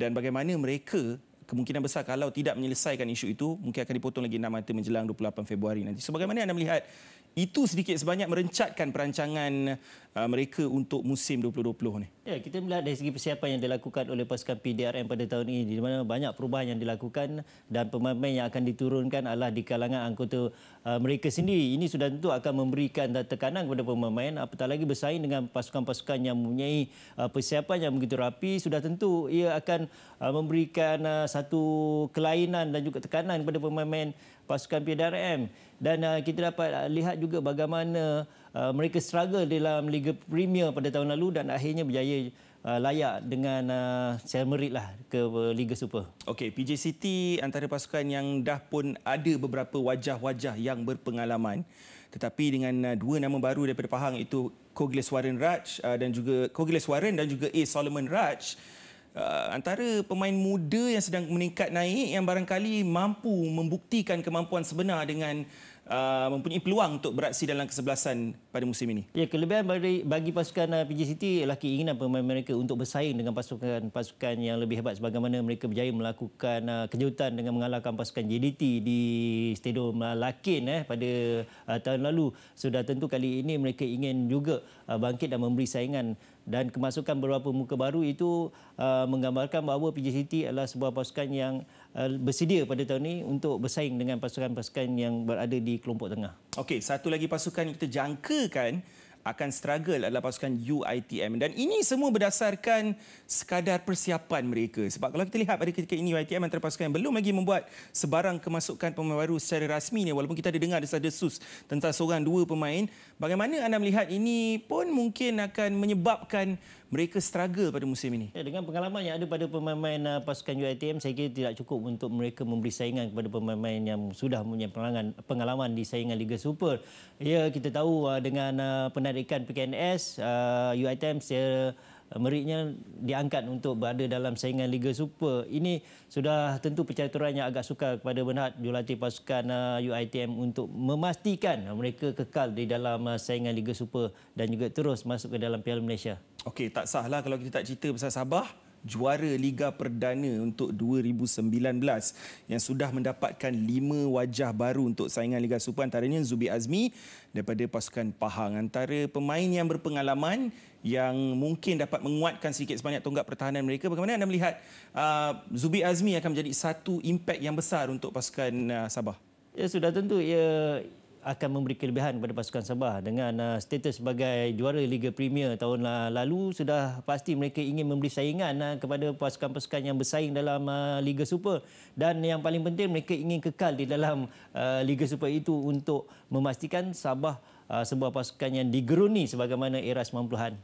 dan bagaimana mereka kemungkinan besar kalau tidak menyelesaikan isu itu mungkin akan dipotong lagi 6 mata menjelang 28 Februari nanti. So bagaimana anda melihat itu sedikit sebanyak merencatkan perancangan uh, mereka untuk musim 2020 ni. Ya, kita melihat dari segi persiapan yang dilakukan oleh pasukan PDRM pada tahun ini di mana banyak perubahan yang dilakukan dan pemain yang akan diturunkan adalah di kalangan anggota uh, mereka sendiri. Ini sudah tentu akan memberikan tekanan kepada pemain apatah lagi bersaing dengan pasukan-pasukan yang mempunyai uh, persiapan yang begitu rapi sudah tentu ia akan uh, memberikan uh, satu kelainan dan juga tekanan kepada pemain pasukan PDRM dan uh, kita dapat uh, lihat juga bagaimana uh, mereka struggle dalam Liga Premier pada tahun lalu dan akhirnya berjaya uh, layak dengan uh, sel merit lah ke uh, Liga Super. Okey, PJ City antara pasukan yang dah pun ada beberapa wajah-wajah yang berpengalaman. Tetapi dengan uh, dua nama baru daripada Pahang itu Kogleswaran Raj uh, dan juga Kogleswaran dan juga A. Solomon Raj uh, antara pemain muda yang sedang meningkat naik yang barangkali mampu membuktikan kemampuan sebenar dengan uh, mempunyai peluang untuk beraksi dalam kesebelasan pada musim ini. Ya, kelebihan bagi, bagi pasukan uh, PJ City ialah keinginan pemain mereka untuk bersaing dengan pasukan-pasukan yang lebih hebat sebagaimana mereka berjaya melakukan uh, kejutan dengan mengalahkan pasukan JDT di Stadium uh, Lakin eh pada uh, tahun lalu. Sudah tentu kali ini mereka ingin juga uh, bangkit dan memberi saingan dan kemasukan beberapa muka baru itu uh, menggambarkan bahawa PJ City adalah sebuah pasukan yang uh, bersedia pada tahun ini untuk bersaing dengan pasukan-pasukan yang berada di kelompok tengah. Okey, satu lagi pasukan yang kita jangkakan akan struggle adalah pasukan UITM dan ini semua berdasarkan sekadar persiapan mereka sebab kalau kita lihat pada ketika ini UITM antara pasukan yang belum lagi membuat sebarang kemasukan pemain baru secara rasmi ni walaupun kita ada dengar desas-desus tentang seorang dua pemain bagaimana anda melihat ini pun mungkin akan menyebabkan mereka struggle pada musim ini. Ya, dengan pengalaman yang ada pada pemain-pemain uh, pasukan UiTM, saya kira tidak cukup untuk mereka memberi saingan kepada pemain-pemain yang sudah mempunyai pengalaman, di saingan Liga Super. Ya, kita tahu uh, dengan uh, penarikan PKNS, UiTM secara meritnya diangkat untuk berada dalam saingan Liga Super. Ini sudah tentu percaturan yang agak sukar kepada Bernard jurulatih pasukan UiTM untuk memastikan mereka kekal di dalam saingan Liga Super dan juga terus masuk ke dalam Piala Malaysia. Okey, tak sahlah kalau kita tak cerita pasal Sabah juara Liga Perdana untuk 2019 yang sudah mendapatkan lima wajah baru untuk saingan Liga Super antaranya Zubi Azmi daripada pasukan Pahang. Antara pemain yang berpengalaman yang mungkin dapat menguatkan sedikit sebanyak tonggak pertahanan mereka bagaimana anda melihat uh, Zubi Azmi akan menjadi satu impak yang besar untuk pasukan uh, Sabah? Ya sudah tentu. Ia akan memberi kelebihan kepada pasukan Sabah dengan uh, status sebagai juara Liga Premier tahun lalu sudah pasti mereka ingin memberi saingan uh, kepada pasukan-pasukan yang bersaing dalam uh, Liga Super dan yang paling penting mereka ingin kekal di dalam uh, Liga Super itu untuk memastikan Sabah uh, sebuah pasukan yang digeruni sebagaimana era 90-an.